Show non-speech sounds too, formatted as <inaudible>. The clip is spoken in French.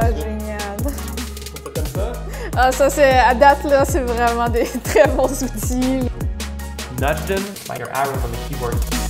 Ah, génial. Ça comme ça? Ah, ça, c'est, à date, là, c'est vraiment des <laughs> très bons outils. Nudge them by your arrow on the keyboard.